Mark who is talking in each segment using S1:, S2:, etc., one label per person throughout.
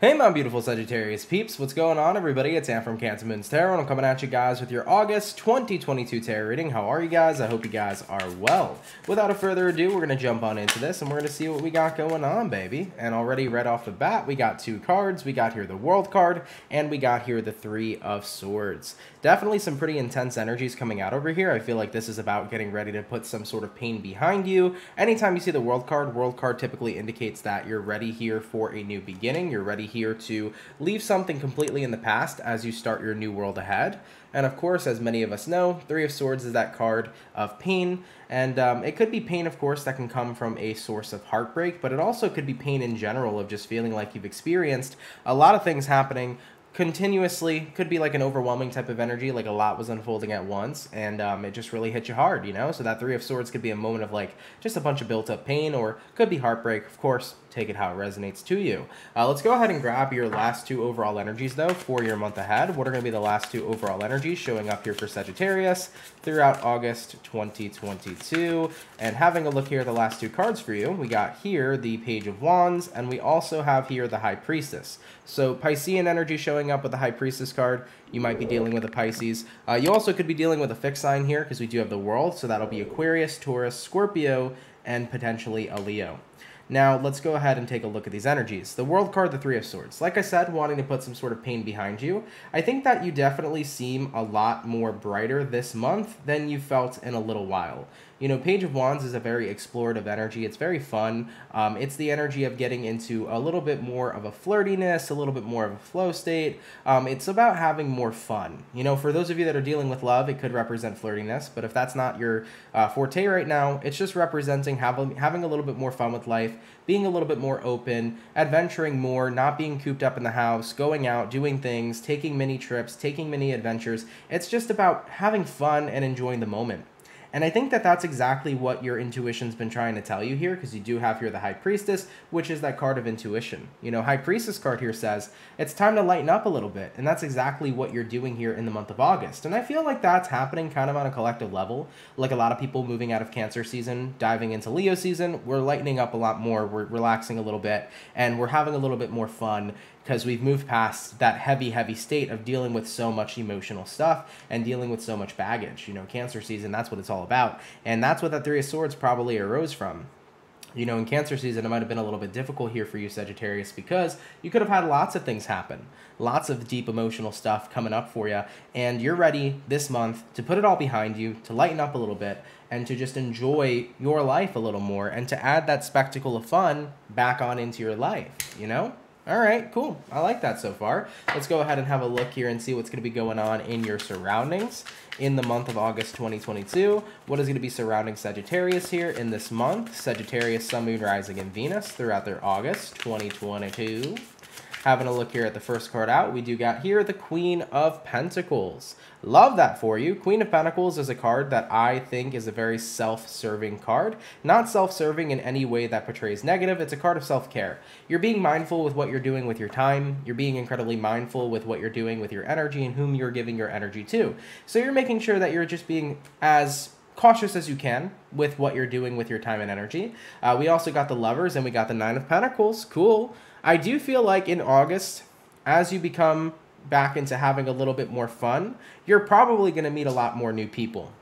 S1: Hey my beautiful Sagittarius peeps, what's going on everybody? It's Am from Cancer Moons Tarot and I'm coming at you guys with your August 2022 tarot reading. How are you guys? I hope you guys are well. Without a further ado, we're going to jump on into this and we're going to see what we got going on, baby. And already right off the bat, we got two cards. We got here the World card and we got here the Three of Swords. Definitely some pretty intense energies coming out over here. I feel like this is about getting ready to put some sort of pain behind you. Anytime you see the World card, World card typically indicates that you're ready here for a new beginning. You're ready here to leave something completely in the past as you start your new world ahead. And of course, as many of us know, Three of Swords is that card of pain. And um, it could be pain, of course, that can come from a source of heartbreak, but it also could be pain in general of just feeling like you've experienced a lot of things happening continuously could be like an overwhelming type of energy like a lot was unfolding at once and um, it just really hit you hard you know so that three of swords could be a moment of like just a bunch of built up pain or could be heartbreak of course take it how it resonates to you. Uh, let's go ahead and grab your last two overall energies though for your month ahead. What are going to be the last two overall energies showing up here for sagittarius throughout august 2022 and having a look here at the last two cards for you we got here the page of wands and we also have here the high priestess. So piscean energy showing up with the High Priestess card, you might be dealing with a Pisces. Uh, you also could be dealing with a fixed sign here because we do have the World, so that'll be Aquarius, Taurus, Scorpio, and potentially a Leo. Now, let's go ahead and take a look at these energies. The World card, the Three of Swords. Like I said, wanting to put some sort of pain behind you. I think that you definitely seem a lot more brighter this month than you felt in a little while. You know, Page of Wands is a very explorative energy. It's very fun. Um, it's the energy of getting into a little bit more of a flirtiness, a little bit more of a flow state. Um, it's about having more fun. You know, for those of you that are dealing with love, it could represent flirtiness. But if that's not your uh, forte right now, it's just representing having, having a little bit more fun with life, being a little bit more open, adventuring more, not being cooped up in the house, going out, doing things, taking mini trips, taking mini adventures. It's just about having fun and enjoying the moment. And I think that that's exactly what your intuition's been trying to tell you here, because you do have here the High Priestess, which is that card of intuition. You know, High Priestess card here says it's time to lighten up a little bit, and that's exactly what you're doing here in the month of August. And I feel like that's happening kind of on a collective level. Like a lot of people moving out of Cancer season, diving into Leo season, we're lightening up a lot more, we're relaxing a little bit, and we're having a little bit more fun because we've moved past that heavy, heavy state of dealing with so much emotional stuff and dealing with so much baggage. You know, Cancer season, that's what it's all about. And that's what that Three of Swords probably arose from. You know, in Cancer season, it might have been a little bit difficult here for you, Sagittarius, because you could have had lots of things happen, lots of deep emotional stuff coming up for you, and you're ready this month to put it all behind you, to lighten up a little bit, and to just enjoy your life a little more, and to add that spectacle of fun back on into your life, you know? All right, cool. I like that so far. Let's go ahead and have a look here and see what's going to be going on in your surroundings in the month of August 2022. What is going to be surrounding Sagittarius here in this month? Sagittarius, Sun, Moon, Rising, and Venus throughout their August 2022. Having a look here at the first card out, we do got here the Queen of Pentacles. Love that for you. Queen of Pentacles is a card that I think is a very self-serving card. Not self-serving in any way that portrays negative. It's a card of self-care. You're being mindful with what you're doing with your time. You're being incredibly mindful with what you're doing with your energy and whom you're giving your energy to. So you're making sure that you're just being as cautious as you can with what you're doing with your time and energy. Uh, we also got the Lovers and we got the Nine of Pentacles. Cool. I do feel like in August, as you become back into having a little bit more fun, you're probably going to meet a lot more new people.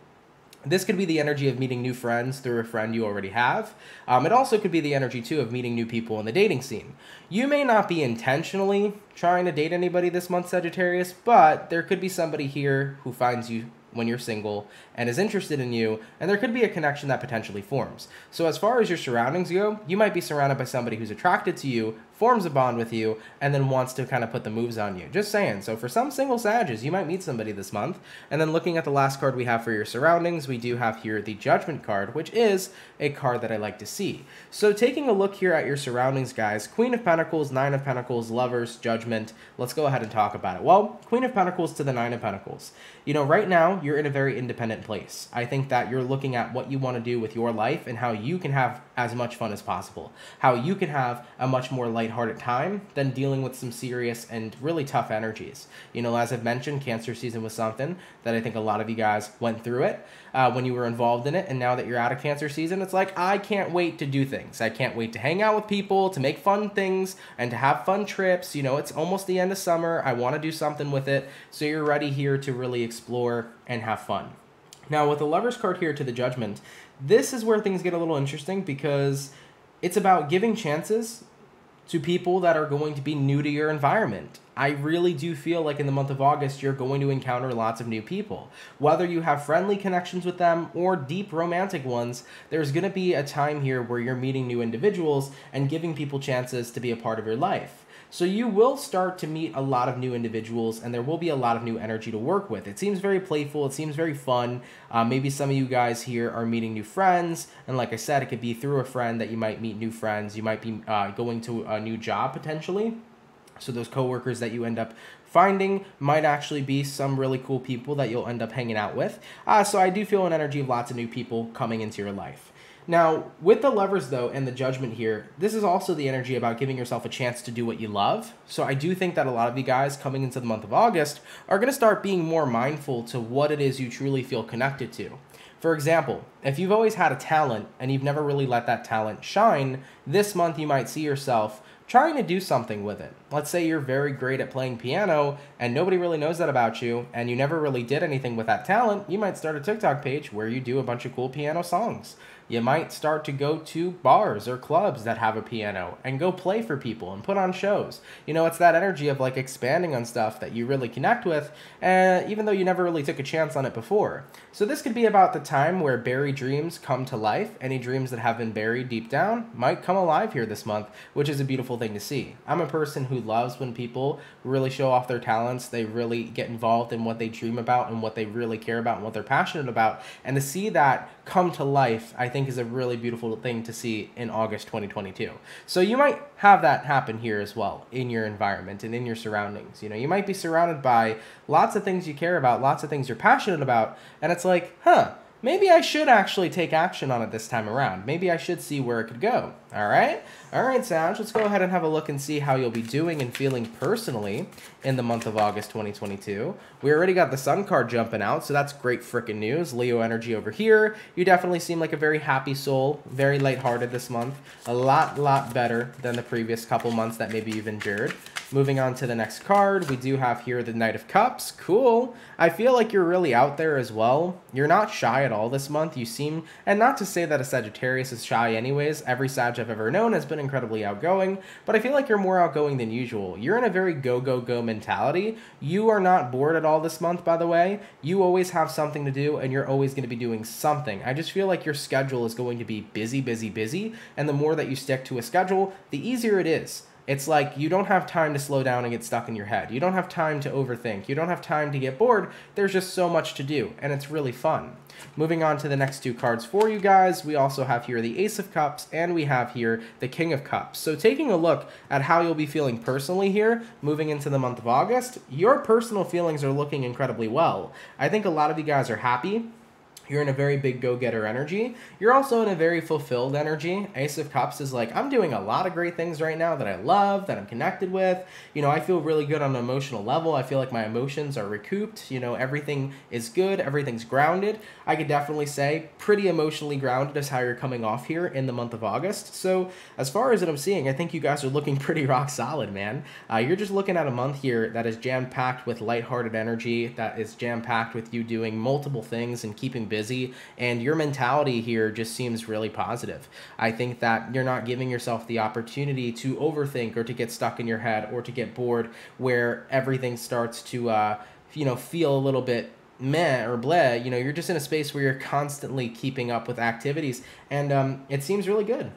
S1: This could be the energy of meeting new friends through a friend you already have. Um, it also could be the energy, too, of meeting new people in the dating scene. You may not be intentionally trying to date anybody this month, Sagittarius, but there could be somebody here who finds you when you're single and is interested in you, and there could be a connection that potentially forms. So, as far as your surroundings go, you might be surrounded by somebody who's attracted to you, forms a bond with you, and then wants to kind of put the moves on you. Just saying. So, for some single Sages, you might meet somebody this month. And then, looking at the last card we have for your surroundings, we do have here the Judgment card, which is a card that I like to see. So, taking a look here at your surroundings, guys Queen of Pentacles, Nine of Pentacles, Lovers, Judgment. Let's go ahead and talk about it. Well, Queen of Pentacles to the Nine of Pentacles. You know, right now, you're in a very independent place. I think that you're looking at what you want to do with your life and how you can have as much fun as possible. How you can have a much more lighthearted time than dealing with some serious and really tough energies. You know, as I've mentioned, cancer season was something that I think a lot of you guys went through it uh, when you were involved in it. And now that you're out of cancer season, it's like, I can't wait to do things. I can't wait to hang out with people, to make fun things, and to have fun trips. You know, it's almost the end of summer. I want to do something with it. So you're ready here to really explore and have fun. Now, with the Lover's card here to the Judgment, this is where things get a little interesting because it's about giving chances to people that are going to be new to your environment. I really do feel like in the month of August, you're going to encounter lots of new people. Whether you have friendly connections with them or deep romantic ones, there's going to be a time here where you're meeting new individuals and giving people chances to be a part of your life. So you will start to meet a lot of new individuals and there will be a lot of new energy to work with. It seems very playful, it seems very fun. Uh, maybe some of you guys here are meeting new friends. And like I said, it could be through a friend that you might meet new friends. You might be uh, going to a new job potentially. So those coworkers that you end up finding might actually be some really cool people that you'll end up hanging out with. Uh, so I do feel an energy of lots of new people coming into your life. Now, with the lovers though and the judgment here, this is also the energy about giving yourself a chance to do what you love. So I do think that a lot of you guys coming into the month of August are going to start being more mindful to what it is you truly feel connected to. For example, if you've always had a talent and you've never really let that talent shine, this month you might see yourself trying to do something with it. Let's say you're very great at playing piano and nobody really knows that about you and you never really did anything with that talent, you might start a TikTok page where you do a bunch of cool piano songs. You might start to go to bars or clubs that have a piano and go play for people and put on shows. You know, it's that energy of like expanding on stuff that you really connect with, uh, even though you never really took a chance on it before. So this could be about the time where buried dreams come to life. Any dreams that have been buried deep down might come alive here this month, which is a beautiful thing to see. I'm a person who loves when people really show off their talents. They really get involved in what they dream about and what they really care about and what they're passionate about. And to see that come to life, I think is a really beautiful thing to see in August 2022. So you might have that happen here as well in your environment and in your surroundings. You know, you might be surrounded by lots of things you care about, lots of things you're passionate about, and it's like, huh, maybe I should actually take action on it this time around. Maybe I should see where it could go. All right? All right, Saj, let's go ahead and have a look and see how you'll be doing and feeling personally in the month of August 2022. We already got the Sun card jumping out, so that's great freaking news. Leo energy over here. You definitely seem like a very happy soul, very lighthearted this month. A lot, lot better than the previous couple months that maybe you've endured. Moving on to the next card, we do have here the Knight of Cups. Cool. I feel like you're really out there as well. You're not shy at all this month. You seem, and not to say that a Sagittarius is shy anyways. Every Sag I've ever known has been incredibly outgoing, but I feel like you're more outgoing than usual. You're in a very go, go, go mentality. You are not bored at all this month, by the way. You always have something to do, and you're always going to be doing something. I just feel like your schedule is going to be busy, busy, busy, and the more that you stick to a schedule, the easier it is. It's like you don't have time to slow down and get stuck in your head. You don't have time to overthink. You don't have time to get bored. There's just so much to do, and it's really fun. Moving on to the next two cards for you guys, we also have here the Ace of Cups, and we have here the King of Cups. So taking a look at how you'll be feeling personally here, moving into the month of August, your personal feelings are looking incredibly well. I think a lot of you guys are happy you're in a very big go getter energy. You're also in a very fulfilled energy. Ace of Cups is like, I'm doing a lot of great things right now that I love, that I'm connected with. You know, I feel really good on an emotional level. I feel like my emotions are recouped. You know, everything is good, everything's grounded. I could definitely say pretty emotionally grounded is how you're coming off here in the month of August. So, as far as what I'm seeing, I think you guys are looking pretty rock solid, man. Uh, you're just looking at a month here that is jam packed with lighthearted energy, that is jam packed with you doing multiple things and keeping busy busy, and your mentality here just seems really positive. I think that you're not giving yourself the opportunity to overthink or to get stuck in your head or to get bored where everything starts to, uh, you know, feel a little bit meh or bleh. You know, you're just in a space where you're constantly keeping up with activities, and um, it seems really good.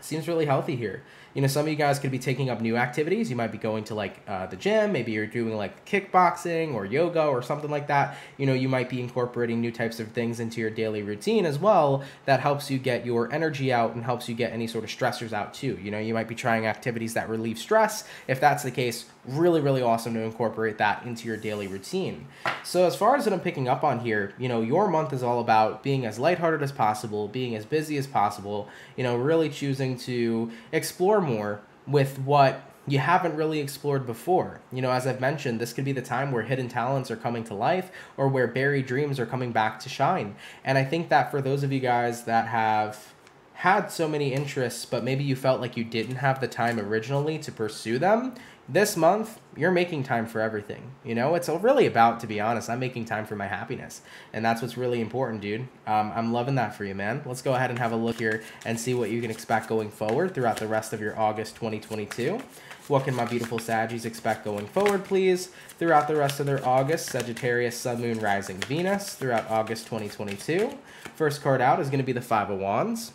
S1: Seems really healthy here You know, some of you guys could be taking up new activities. You might be going to like uh, the gym, maybe you're doing like kickboxing or yoga or something like that. You know, you might be incorporating new types of things into your daily routine as well that helps you get your energy out and helps you get any sort of stressors out too. You know, you might be trying activities that relieve stress. If that's the case, really, really awesome to incorporate that into your daily routine. So, as far as what I'm picking up on here, you know, your month is all about being as lighthearted as possible, being as busy as possible, you know, really choosing to explore more with what you haven't really explored before. You know, as I've mentioned, this could be the time where hidden talents are coming to life or where buried dreams are coming back to shine. And I think that for those of you guys that have had so many interests, but maybe you felt like you didn't have the time originally to pursue them, this month you're making time for everything you know it's really about to be honest i'm making time for my happiness and that's what's really important dude um, i'm loving that for you man let's go ahead and have a look here and see what you can expect going forward throughout the rest of your august 2022 what can my beautiful Saggies expect going forward, please? Throughout the rest of their August, Sagittarius, Sun, Moon, Rising, Venus, throughout August 2022. First card out is going to be the Five of Wands.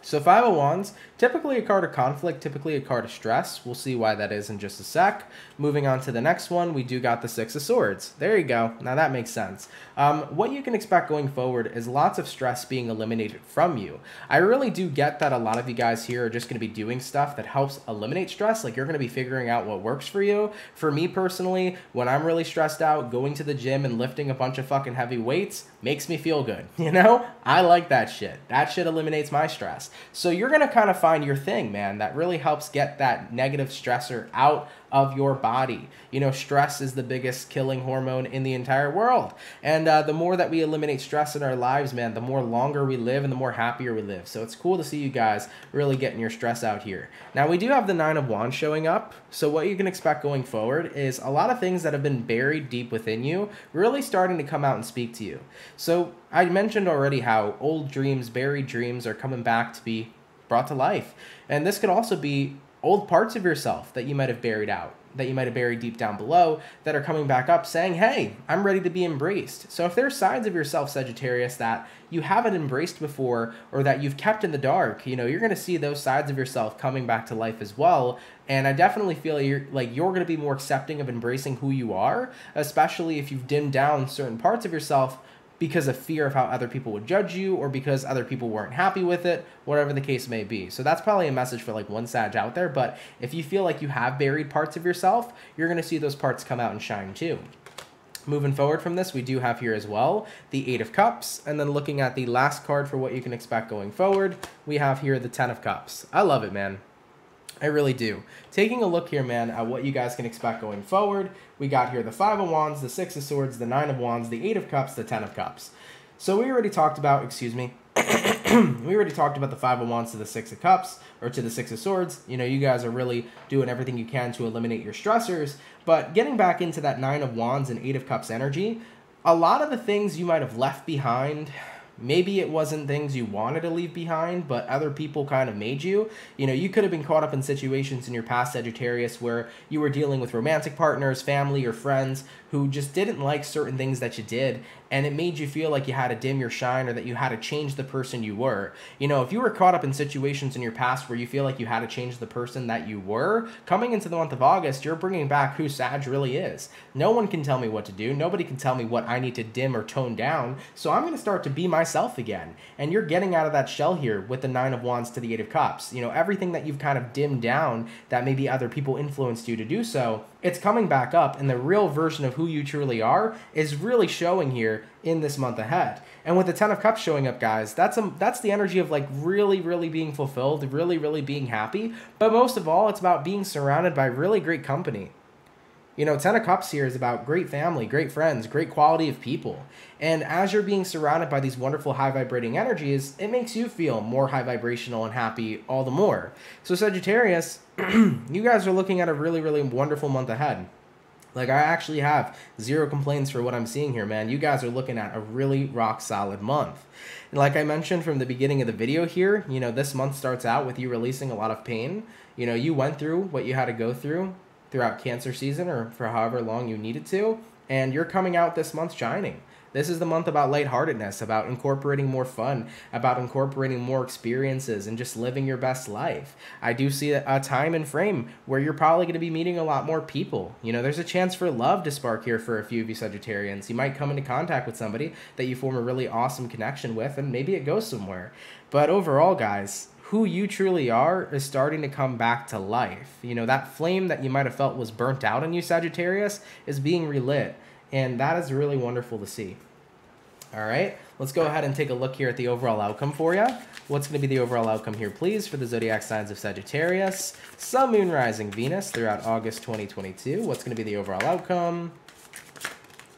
S1: So Five of Wands, typically a card of conflict, typically a card of stress. We'll see why that is in just a sec. Moving on to the next one, we do got the Six of Swords. There you go. Now that makes sense. Um, what you can expect going forward is lots of stress being eliminated from you. I really do get that a lot of you guys here are just going to be doing stuff that helps eliminate stress. Like you're going to be figuring out what works for you. For me personally, when I'm really stressed out, going to the gym and lifting a bunch of fucking heavy weights makes me feel good. You know, I like that shit. That shit eliminates my stress. So you're going to kind of find your thing, man, that really helps get that negative stressor out of your body. You know, stress is the biggest killing hormone in the entire world. And uh, the more that we eliminate stress in our lives, man, the more longer we live and the more happier we live. So it's cool to see you guys really getting your stress out here. Now, we do have the Nine of Wands showing up. So what you can expect going forward is a lot of things that have been buried deep within you really starting to come out and speak to you. So I mentioned already how old dreams, buried dreams are coming back to be brought to life. And this could also be old parts of yourself that you might have buried out, that you might have buried deep down below, that are coming back up saying, hey, I'm ready to be embraced. So if there's sides of yourself, Sagittarius, that you haven't embraced before or that you've kept in the dark, you know, you're going to see those sides of yourself coming back to life as well. And I definitely feel you're, like you're going to be more accepting of embracing who you are, especially if you've dimmed down certain parts of yourself because of fear of how other people would judge you or because other people weren't happy with it, whatever the case may be. So that's probably a message for like one Sag out there. But if you feel like you have buried parts of yourself, you're going to see those parts come out and shine too. Moving forward from this, we do have here as well the Eight of Cups. And then looking at the last card for what you can expect going forward, we have here the Ten of Cups. I love it, man. I really do. Taking a look here, man, at what you guys can expect going forward, we got here the Five of Wands, the Six of Swords, the Nine of Wands, the Eight of Cups, the Ten of Cups. So we already talked about, excuse me, we already talked about the Five of Wands to the Six of Cups, or to the Six of Swords. You know, you guys are really doing everything you can to eliminate your stressors, but getting back into that Nine of Wands and Eight of Cups energy, a lot of the things you might have left behind maybe it wasn't things you wanted to leave behind, but other people kind of made you. You know, you could have been caught up in situations in your past Sagittarius where you were dealing with romantic partners, family, or friends who just didn't like certain things that you did and it made you feel like you had to dim your shine or that you had to change the person you were. You know, if you were caught up in situations in your past where you feel like you had to change the person that you were, coming into the month of August, you're bringing back who Sag really is. No one can tell me what to do. Nobody can tell me what I need to dim or tone down. So I'm going to start to be myself again. And you're getting out of that shell here with the Nine of Wands to the Eight of Cups. You know, everything that you've kind of dimmed down that maybe other people influenced you to do so, it's coming back up. And the real version of who you truly are is really showing here in this month ahead. And with the 10 of cups showing up, guys, that's a, that's the energy of like really really being fulfilled, really really being happy, but most of all, it's about being surrounded by really great company. You know, Ten of Cups here is about great family, great friends, great quality of people. And as you're being surrounded by these wonderful high vibrating energies, it makes you feel more high vibrational and happy all the more. So, Sagittarius, you guys are looking at a really, really wonderful month ahead. Like, I actually have zero complaints for what I'm seeing here, man. You guys are looking at a really rock solid month. And like I mentioned from the beginning of the video here, you know, this month starts out with you releasing a lot of pain. You know, you went through what you had to go through throughout cancer season or for however long you needed to, and you're coming out this month shining. This is the month about lightheartedness, about incorporating more fun, about incorporating more experiences, and just living your best life. I do see a time and frame where you're probably going to be meeting a lot more people. You know, there's a chance for love to spark here for a few of you Sagittarians. You might come into contact with somebody that you form a really awesome connection with, and maybe it goes somewhere. But overall, guys, who you truly are is starting to come back to life. You know, that flame that you might have felt was burnt out in you, Sagittarius, is being relit. And that is really wonderful to see. All right, let's go ahead and take a look here at the overall outcome for you. What's going to be the overall outcome here, please, for the zodiac signs of Sagittarius, Sun, Moon, Rising, Venus throughout August 2022? What's going to be the overall outcome?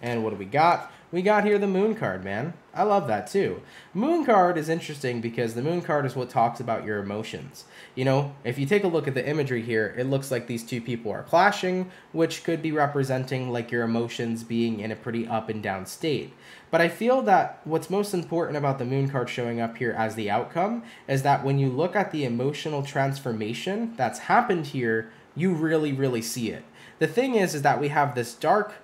S1: And what do we got? We got here the moon card, man. I love that too. Moon card is interesting because the moon card is what talks about your emotions. You know, if you take a look at the imagery here, it looks like these two people are clashing, which could be representing like your emotions being in a pretty up and down state. But I feel that what's most important about the moon card showing up here as the outcome is that when you look at the emotional transformation that's happened here, you really, really see it. The thing is, is that we have this dark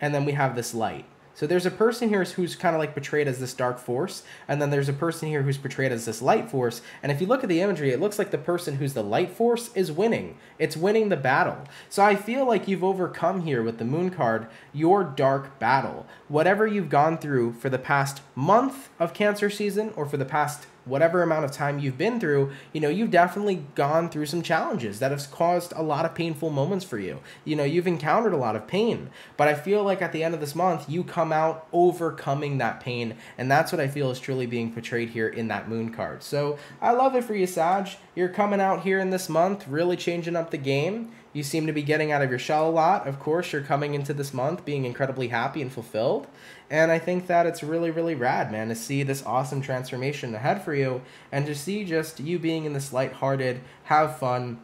S1: and then we have this light. So there's a person here who's kind of like portrayed as this dark force, and then there's a person here who's portrayed as this light force. And if you look at the imagery, it looks like the person who's the light force is winning. It's winning the battle. So I feel like you've overcome here with the moon card your dark battle. Whatever you've gone through for the past month of Cancer season or for the past whatever amount of time you've been through, you know, you've definitely gone through some challenges that have caused a lot of painful moments for you. You know, you've encountered a lot of pain, but I feel like at the end of this month, you come out overcoming that pain, and that's what I feel is truly being portrayed here in that moon card. So I love it for you, Sag. You're coming out here in this month, really changing up the game. You seem to be getting out of your shell a lot. Of course, you're coming into this month being incredibly happy and fulfilled. And I think that it's really, really rad, man, to see this awesome transformation ahead for you and to see just you being in this lighthearted, have fun,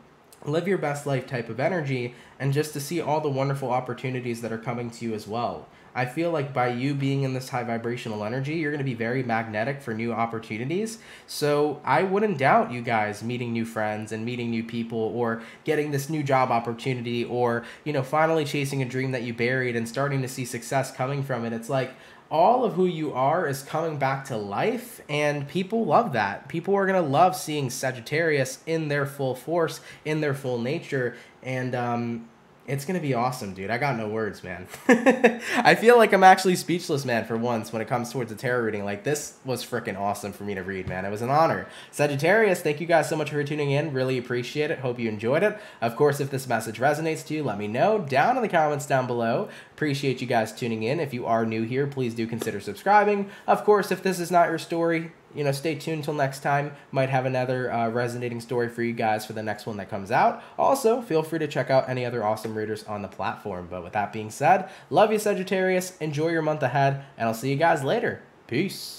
S1: live your best life type of energy and just to see all the wonderful opportunities that are coming to you as well. I feel like by you being in this high vibrational energy, you're going to be very magnetic for new opportunities. So I wouldn't doubt you guys meeting new friends and meeting new people or getting this new job opportunity or, you know, finally chasing a dream that you buried and starting to see success coming from it. It's like, all of who you are is coming back to life and people love that. People are going to love seeing sagittarius in their full force in their full nature and um, it's gonna be awesome, dude. I got no words, man. I feel like I'm actually speechless, man, for once when it comes towards a tarot reading. Like this was freaking awesome for me to read, man. It was an honor. Sagittarius, thank you guys so much for tuning in. Really appreciate it. Hope you enjoyed it. Of course, if this message resonates to you, let me know down in the comments down below. Appreciate you guys tuning in. If you are new here, please do consider subscribing. Of course, if this is not your story, you know, stay tuned till next time. Might have another uh, resonating story for you guys for the next one that comes out. Also, feel free to check out any other awesome readers on the platform. But with that being said, love you, Sagittarius. Enjoy your month ahead, and I'll see you guys later. Peace.